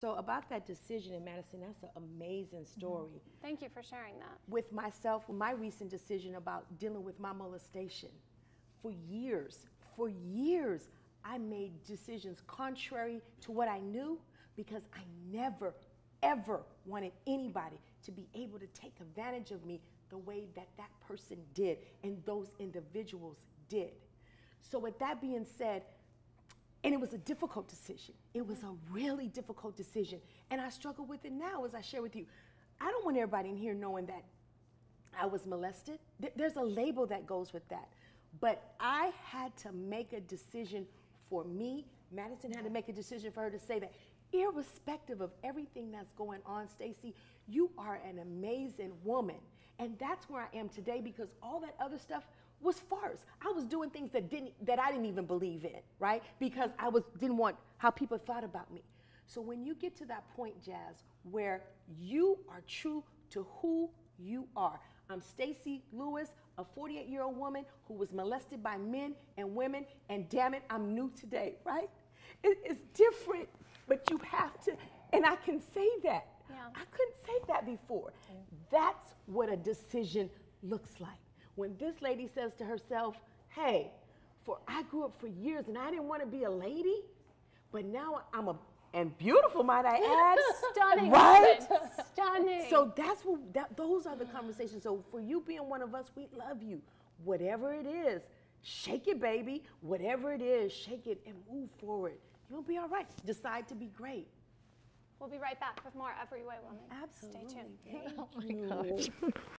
So about that decision in Madison, that's an amazing mm-hmm. story. Thank you for sharing that. With myself, with my recent decision about dealing with my molestation, for years, for years, I made decisions contrary to what I knew because I never, ever wanted anybody to be able to take advantage of me the way that that person did and those individuals did. So, with that being said, and it was a difficult decision. It was a really difficult decision. And I struggle with it now as I share with you. I don't want everybody in here knowing that I was molested. There's a label that goes with that. But I had to make a decision for me. Madison had to make a decision for her to say that irrespective of everything that's going on, Stacy, you are an amazing woman. And that's where I am today because all that other stuff was farce. I was doing things that didn't that I didn't even believe in, right? Because I was didn't want how people thought about me. So when you get to that point, Jazz, where you are true to who you are. I'm Stacy Lewis, a 48 year old woman who was molested by men and women, and damn it, I'm new today, right? it's different, but you have to, and I can say that. Yeah. I couldn't say that before. That's what a decision looks like. When this lady says to herself, hey, for I grew up for years and I didn't want to be a lady, but now I'm a and beautiful, might I add? Stunning, right? Stunning. So that's what that, those are the conversations. So for you being one of us, we love you. Whatever it is, shake it, baby. Whatever it is, shake it and move forward. You'll be all right. Decide to be great. We'll be right back with more Every Way Woman. Absolutely. Stay tuned. Thank oh you.